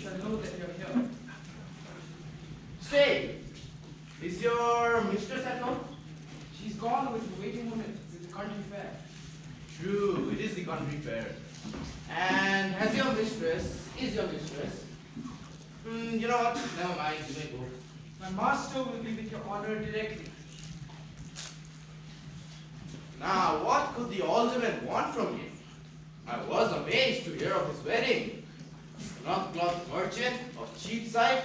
shall know that you're here. Stay. Is your mistress at home? She's gone with the waiting woman to the country fair. True, it is the country fair. And has your mistress, is your mistress? Hmm, you know what? Never mind, you may go. My master will be with your honor directly. Now, what could the alderman want from him? I was amazed to hear of his wedding. Not cloth merchant of Cheapside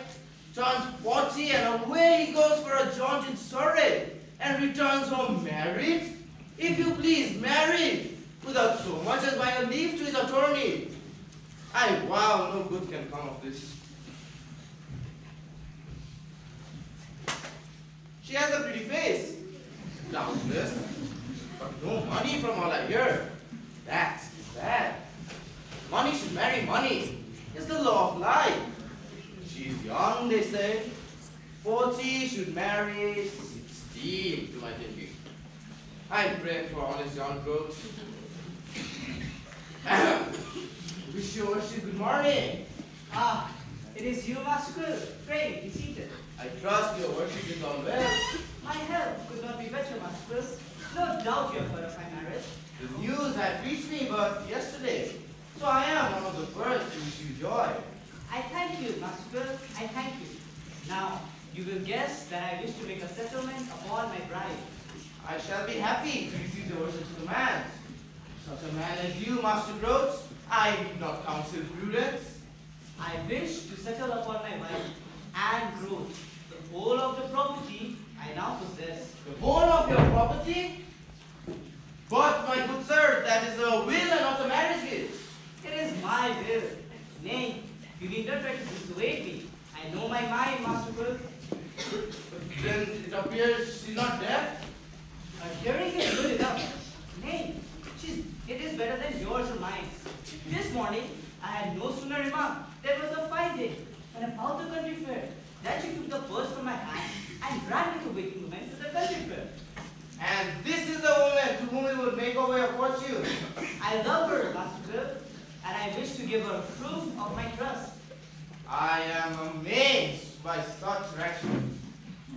turns 40 and away he goes for a jaunt in Surrey and returns home married? If you please, married, without so much as by a leave to his attorney. I vow no good can come of this. She has a pretty face, doubtless, but no money from all I hear. That is bad. Money should marry money. It's the law of life. She's young, they say. Forty should marry sixteen, to my thinking. I pray for honest young growth. Wish your worship good morning. Ah, it is you, Master. Pray, be seated. I trust your worship is on well. My health could not be better, Master. No doubt you have heard of my marriage. The news had reached me but yesterday, so I am one of the first to wish you joy. I thank you, Master. I thank you. Now, you will guess that I wish to make a settlement upon my bride. I shall be happy to receive the worship's commands. Such a man as you, Master Groats, I need not counsel prudence. I wish to settle upon my wife and growth the whole of the property I now possess. The whole of your property? But, my good sir, that is a will and not a marriage gift. It is my will. Nay, you need not try to dissuade me. I know my mind, Master Quill. Then it appears she's not deaf. Her hearing is good enough. Nay, she's, it is better than yours or mine. This morning, I had no sooner remarked there was a fine day when about the country fair that she took the purse from my hand and ran with the waiting woman to the country fair. And this is the woman to whom you would make over your fortune. I love her, Master Quill, and I wish to give her proof of my trust. I am amazed by such rations.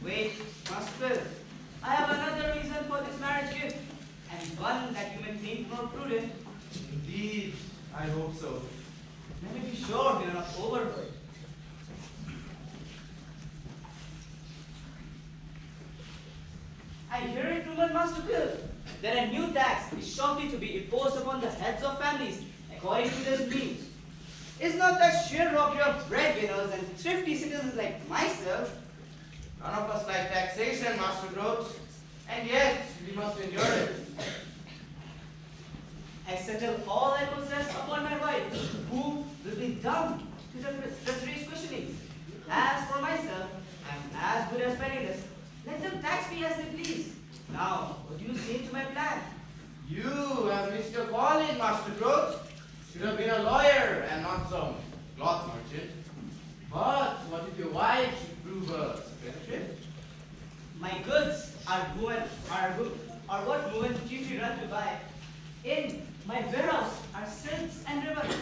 Wait, Master I have another reason for this marriage gift, and one that you may think more prudent. Indeed, I hope so. Let me be sure we are not overheard. I hear it, Truman Master Quill, that a new tax is shortly to be imposed upon the heads of families according to their means. Is not that sheer robbery of breadwinners and thrifty citizens like myself? None of us like taxation, Master Groats, and yet we must endure it. I settle all I possess upon my wife, who will be dumb to the treasury's questioning. As for myself, I am as good as penniless. Let them tax me as they please. Now, what do you say to my plan? You have missed your calling, Master Groats. Should have been a lawyer and not some cloth merchant. But what if your wife should prove a spendthrift? My goods are good, are good are what women chiefly run to buy. In my warehouse are silks and ribbons,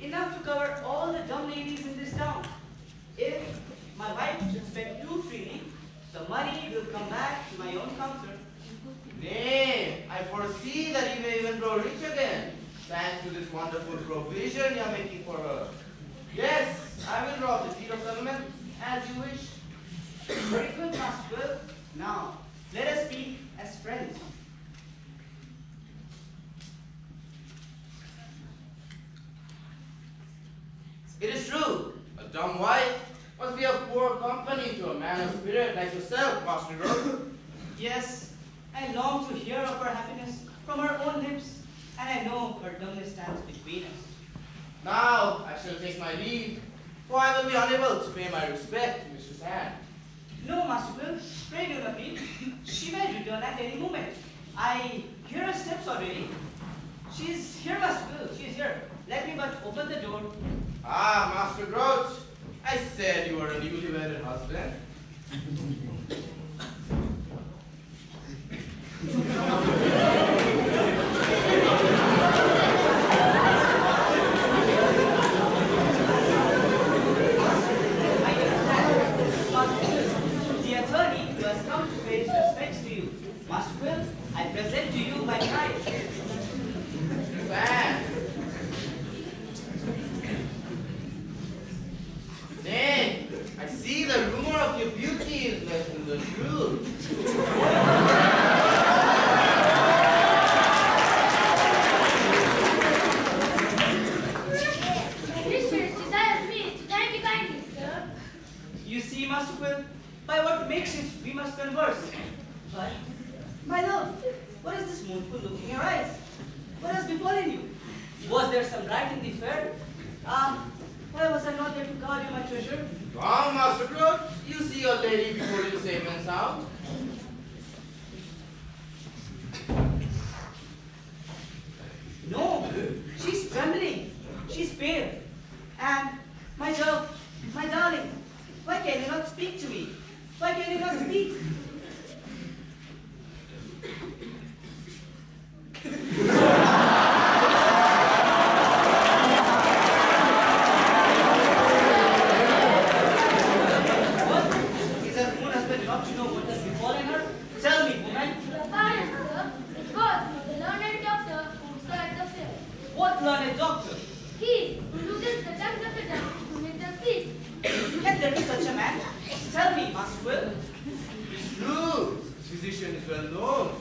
enough to cover all the dumb ladies in this town. If my wife should spend too freely, the money will come back to my own comfort. Nay, I foresee that you may even grow rich again, to this wonderful provision you are making for her. Yes, I will draw the deed of settlement as you wish. Very good, Master. Now, let us speak as friends. It is true, a dumb wife must be a poor company to a man of spirit like yourself, Master Groats. Yes, I long to hear of her happiness from her own lips, and I know her stands between us. Now I shall take my leave, for I will be unable to pay my respect to Mrs. Anne. No, Master Quill, pray do not leave. She may return at any moment. I hear her steps already. She is here, Master Quill, she is here. Let me but open the door. Ah, Master Groats, I said you were a newlywed better husband. I understand. But the attorney who has come to pay his respects to you, Master Quill, To you my bride. Fan. Then, I see the rumor of your beauty is less than the truth. Mr. Josiah Smith, thank you kindly, sir. You see, Master Quill, by what makes it we must converse. But, my love, what is this moonful look in your eyes? What has befallen you? Was there some right in the fair? Ah, why was I not there to guard you, my treasure? Come, Master Crook, you see your lady before you safe and sound. No, she's trembling. She's pale. And, my love, my darling, why can you not speak to me? Why can you not speak? What? Is her own husband not to know what has befallen her? Tell me, woman, Pardon, sir. It was the learned doctor who started the fair. what learned doctor? He who looses the tongues of the dumb to make them speak. Can there be such a man? Tell me, Master Quill. It's true. Is well known.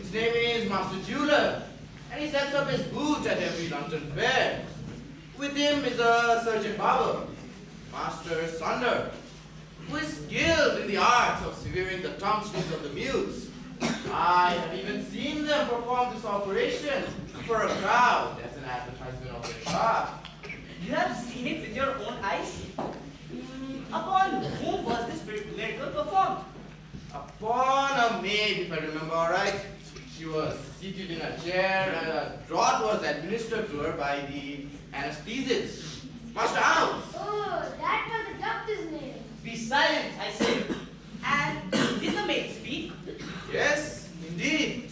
His name is Master Julep, and he sets up his booth at every London fair. With him is a surgeon barber, Master Thunder, who is skilled in the art of severing the thumbstrings of the mutes. I have even seen them perform this operation for a crowd as an advertisement of their craft. You have seen it with your own eyes? Mm, upon whom was this miracle performed? Upon a maid, if I remember right, she was seated in a chair and a draught was administered to her by the anesthetist, Master House. Oh, that was the doctor's name. Be silent, I say. And did the maid speak? Yes, indeed.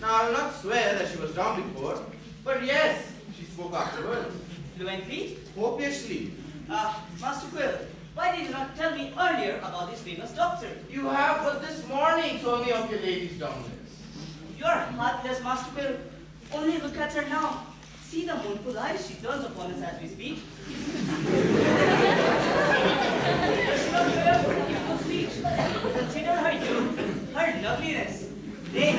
Now, I'll not swear that she was drowned before, but yes, she spoke afterwards, Fluently? copiously. Uh, Master Quill, why did you not tell me earlier about this famous doctor? You have but this morning told me of your lady's dumbness. You are heartless, Master Quill. Only look at her now. See the mournful eyes she turns upon us as we speak. Does she not bear beautiful speech? Consider her youth, her loveliness. Nay,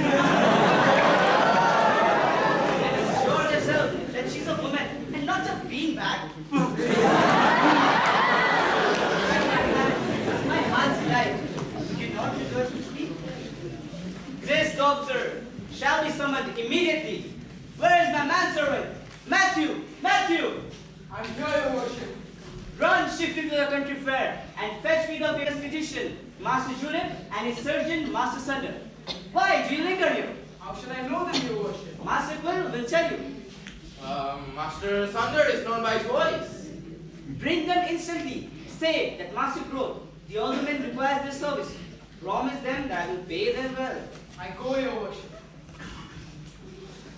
and assure yourself that she's a woman and not a beanbag. My heart's delight. Would you not prefer to speak? This doctor shall be summoned immediately. Where is my manservant? Matthew! Matthew! I'm here, your worship. Run swiftly to the country fair and fetch me the famous physician, Master Julep, and his surgeon, Master Thunder. Why do you linger here? How should I know them, your worship? Master Quill will tell you. Um, Master Thunder is known by his voice. Bring them instantly. Say that Master Crow, the alderman requires their service. Promise them that I will pay them well. I go, your worship.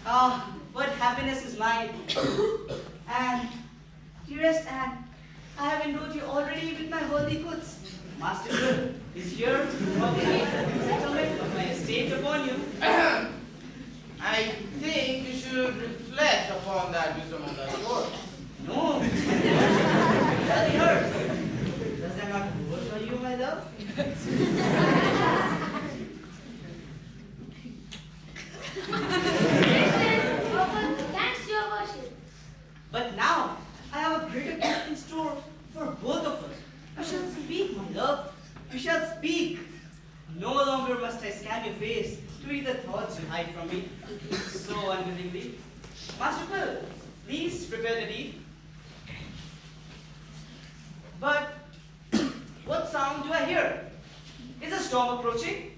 Ah, what happiness is mine. and, dearest Anne, I have enrolled you already with my worldly goods. Master Quill is here the settlement of my estate upon you. I think you should reflect upon that wisdom of that sword. No, tell me hers. Does that not work for you, my love? Offer thanks to your worship. But now, I have a greater gift in store for both of us. We shall speak, my love. We shall speak. No longer must I scan your face to read the thoughts you hide from me so unwillingly. Master Quill, please prepare the deed. But what sound do I hear? Is a storm approaching?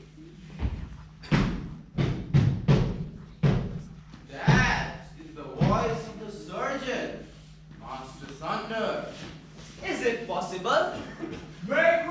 That is the voice of the surgeon, Master Thunder. Is it possible? Make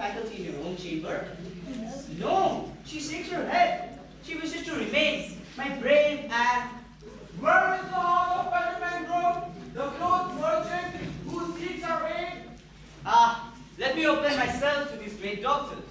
faculty in your own chamber? No, she shakes her head. She wishes to remain my brave and Where is the hall of Benjamin Grove, the clothed merchant who seeks our aid? ah, let me open myself to these great doctors.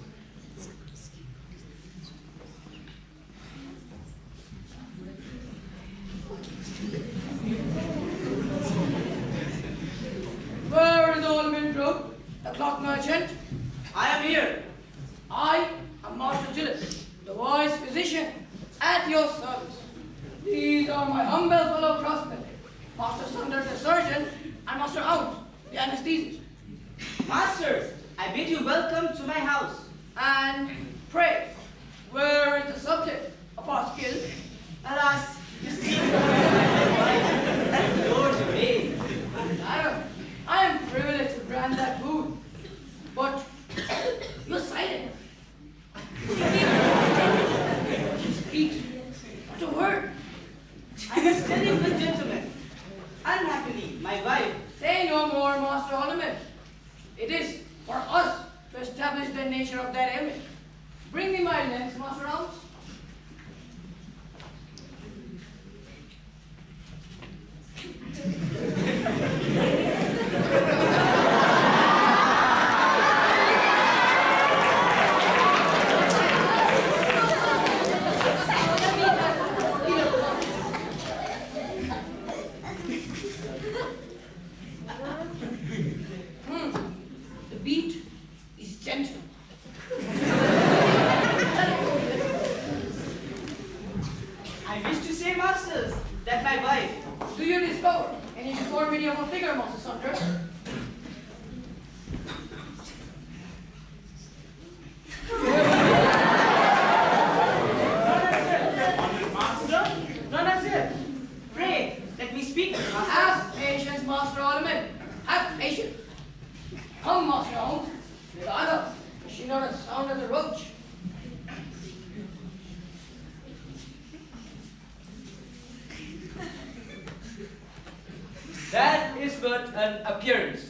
That is but an appearance,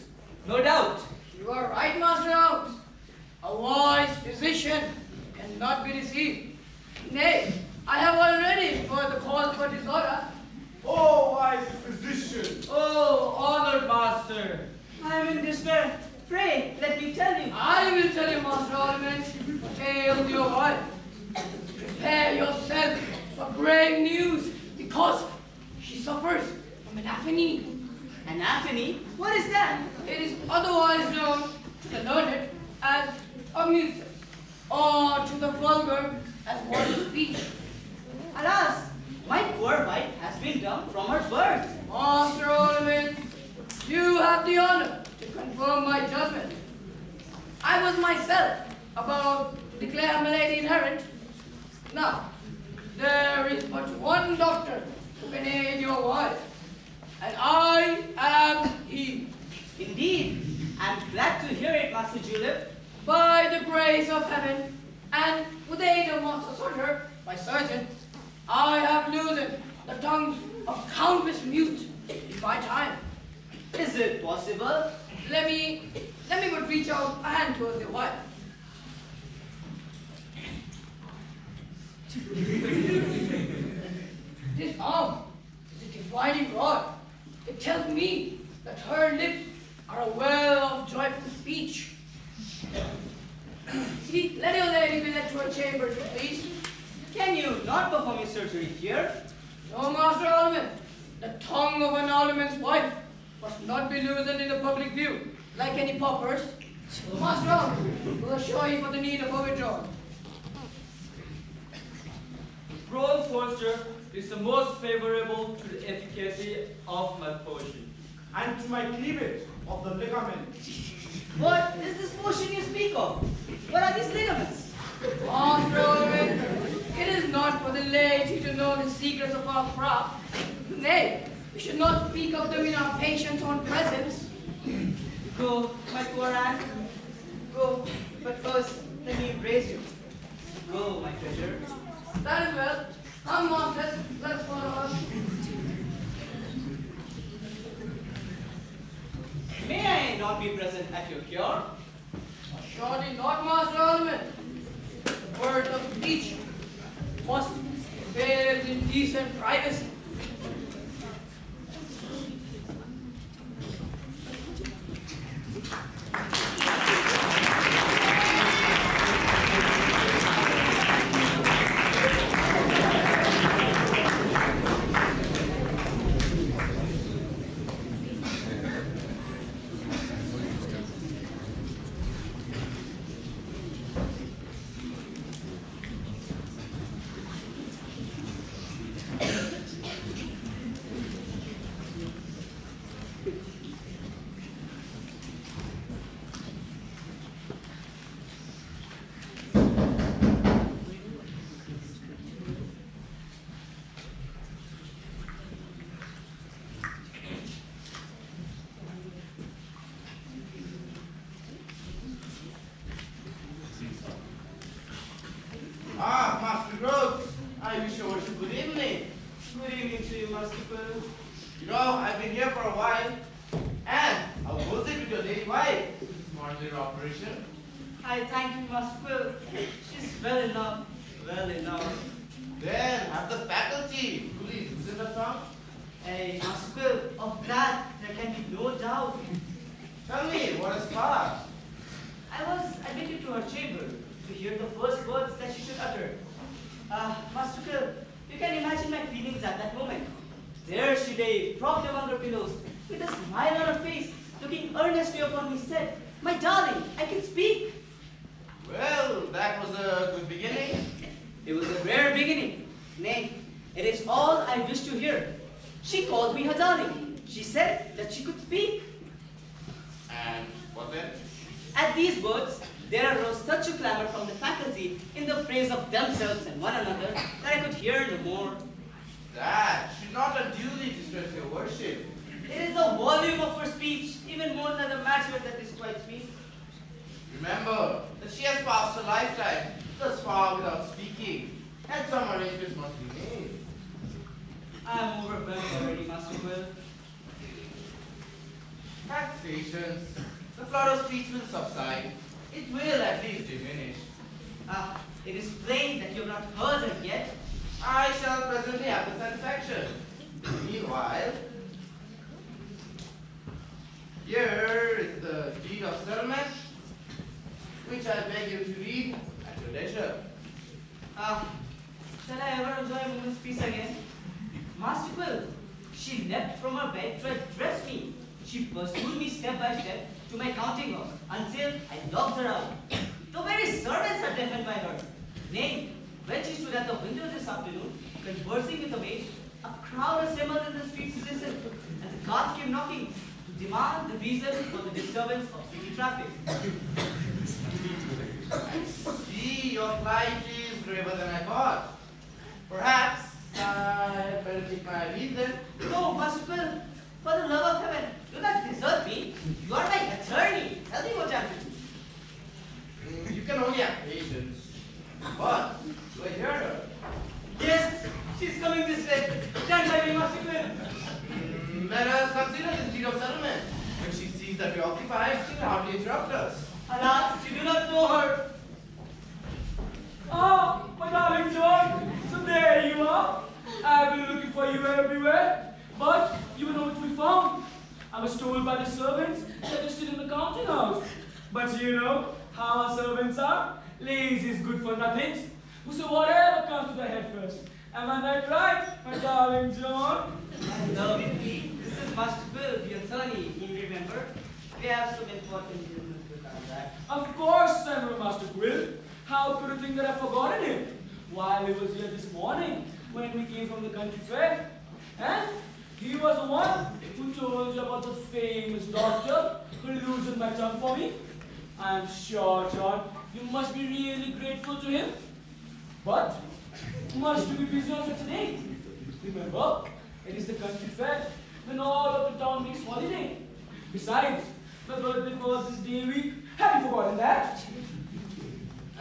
no doubt. You are right, Master Ounce. A wise physician cannot be deceived. Nay, I have already heard the cause for disorder. Oh, wise physician! Oh, honored master, I am in despair. Pray, let me tell you. I will tell you, Master Ornament, the tale of your wife. Prepare yourself for grave news because she suffers from an apnea. Anaphany? What is that? It is otherwise known to the learned as a mucus, or to the vulgar as one of speech. Alas, my poor wife has been dumb from her birth. Master Ornament, you have the honor to confirm my judgment. I was myself about to declare malady inherent. Now, there is but one doctor who can aid your wife, and I am he. Indeed, I'm glad to hear it, Master Julep. By the grace of heaven, and with the aid of Master Sutter, my surgeon, I have loosened the tongues of countless mute in my time. Is it possible? Let me, let me but reach out a hand towards your wife. this arm is a dividing rod. It tells me that her lips are a well of joyful speech. See, let your lady be led to her chambers, please. Can you not perform your surgery here? No, Master Alderman. The tongue of an alderman's wife must not be loosened in the public view, like any paupers. Master Alderman will assure you for the need of overdrawn. Bronze posture is the most favorable to the efficacy of my potion. And to my cleavage of the ligament. What is this motion you speak of? What are these ligaments? Ah, Master Alderman, it is not for the laity to know the secrets of our craft. Nay, we should not speak of them in our patient's own presence. Go, my poor aunt. Go, but first, let me embrace you. Go, my treasure. That is well. Come, Masters, let's follow us. May I not be present at your cure? Surely not, Master Alderman. The word of each must be bathed in decent privacy. Ah, Master Groves, I wish you worship good evening. Good evening to you, Master Quill. You know, I've been here for a while. And how was it with your lady wife? Smart little operation. I thank you, Master Quill. She's well enough, well enough. Then have the faculty fully loosen the tongue. Hey, Master Quill, of that there can be no doubt. Tell me, what has passed? I was admitted to her chamber to hear the first words that she should utter. Ah, Master Quill, you can imagine my feelings at that moment. There she lay, propped among her pillows, with a smile on her face, looking earnestly upon me, said, My darling, I can speak. Well, that was a good beginning. It was a rare beginning. Nay, it is all I wish to hear. She called me her darling. She said that she could speak. And what then? At these words, there arose such a clamor from the faculty in the praise of themselves and one another that I could hear no more. That should not unduly distress your worship. It is the volume of her speech, even more than the matter that disquiets me. Remember that she has passed a lifetime thus far without speaking, and some arrangements must be made. I am overwhelmed already, Master Quill. Have patience. The flood of speech will subside. It will at least diminish. Ah, it is plain that you have not heard her yet. I shall presently have the satisfaction. Meanwhile, here is the deed of settlement, which I beg you to read at your leisure. Ah, shall I ever enjoy a moment's peace again? Master Quill, she leapt from her bed to address me. She pursued me step by step to my counting house until I locked her out. The very servants are deafened by her. Nay, when she stood at the window this afternoon, conversing with the maid, a crowd assembled in the streets to listen, and the guards came knocking to demand the reason for the disturbance of city traffic. See, your plight is graver than I thought. Perhaps I better take my then. No, Master Quill, for the love of heaven, do not desert me. You are my attorney. Tell me what happened. Mm, You can only have patience. But, do I hear her? Yes, she's coming this way. Stand by me, Master Quill. Mm, Let us consider this deed of settlement. When she sees that we occupy, occupied, she will hardly interrupt us. Alas, you do not know her. Ah, my darling John. So there you are. I've been looking for you everywhere, but you were nowhere to be found. I was told by the servants that you stood in the counting house. But you know how our servants are. Lazy is good for nothing. So whatever comes to the head first. Am I not right, my darling John? My love, this is Master Quill, the attorney. You remember? We have some important business to transact. Of course, I remember Master Quill. How could you think that I've forgotten him? While he was here this morning, when we came from the country fair. And he was the one who told you about the famous doctor who loosened my tongue for me. I'm sure, John, you must be really grateful to him. But, much to be busy on such a day. Remember, it is the country fair, when all of the town takes holiday. Besides, my birthday falls this day week. Have you forgotten that?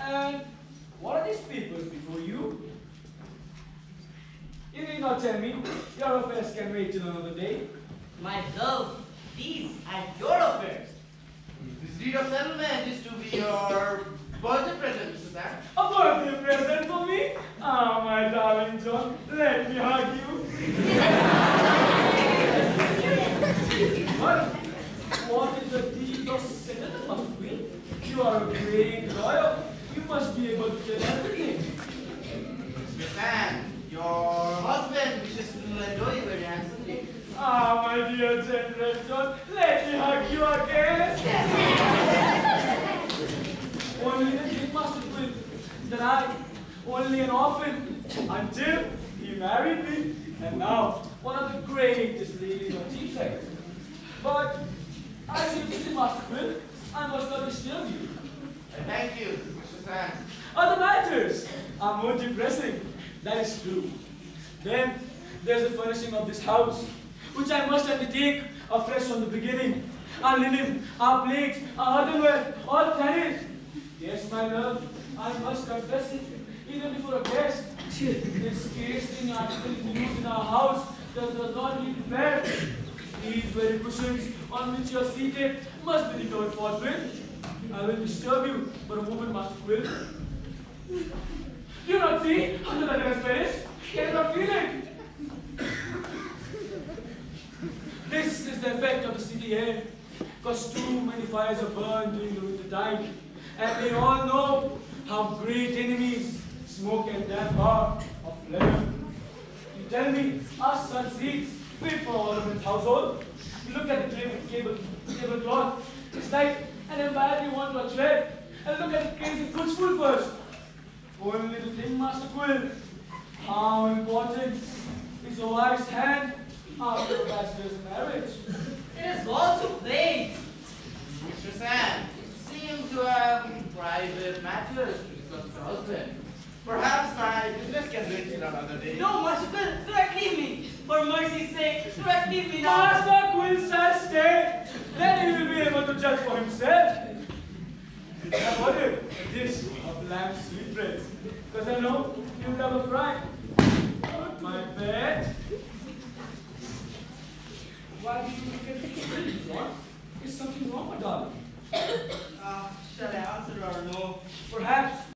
And what are these papers before you? You need not tell me. Your affairs can wait till another day. My love, these are your affairs. This deed of settlement is to be your birthday present, Mr. Anne. A birthday present for me? Ah, oh, my darling John, let me hug you. what? What is the deed of settlement, Will? You are a great lawyer. You must be able to tell everything. Mr. Anne your husband wishes to enjoy you very handsomely. Ah, my dear General John, let me hug you again. only master Quill that I, only an orphan, until he married me, and now one of the greatest ladies of Cheapside. But as you visit Master Quill, I must not disturb you. Thank you, Mr. Fan. Other matters are more depressing. That is true. Then there's the furnishing of this house, which I must undertake afresh from the beginning. Our linen, our plates, our earthenware, all carried. Yes, my love, I must confess it, even before a guest. This scarcely article used in our house does not need repair. These very cushions on which you are seated must be recovered forthwith. I will disturb you for a moment, Master Quill. Do you not see how the letter is finished? You not feel it? This is the effect of the CDA, because too many fires are burned during the winter time, and we all know how great enemies smoke and damp are of flame. You tell me, our sun seats fit for all of its household. You look at the table, table, tablecloth, it's like an empire you want to tread, and look at the crazy footstool first. Only little thing, Master Quill, how important is a wife's hand after a bachelor's marriage. It is also plain. Mr. Fan, you seem to have private matters to discuss with your husband. Perhaps my business can wait till another day. No, Master Quill, do not leave me. For mercy's sake, do not leave me now. Master Quill shall stay, then he will be able to judge for himself. I ordered a dish of lamb sweetbreads, because I know you love a fry. My bed. Why do you look at me, John? Is something wrong, my darling? Uh, shall I answer or no? Perhaps